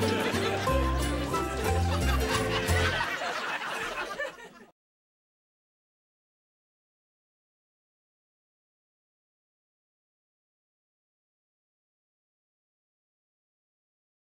Yeah.